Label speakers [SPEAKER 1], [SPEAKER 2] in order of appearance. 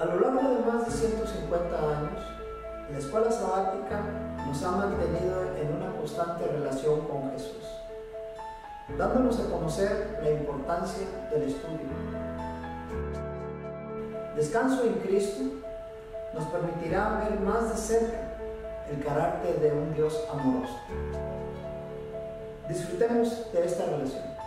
[SPEAKER 1] A lo largo de más de 150 años, la escuela sabática nos ha mantenido en una constante relación con Jesús, dándonos a conocer la importancia del estudio. Descanso en Cristo nos permitirá ver más de cerca el carácter de un Dios amoroso. Disfrutemos de esta relación.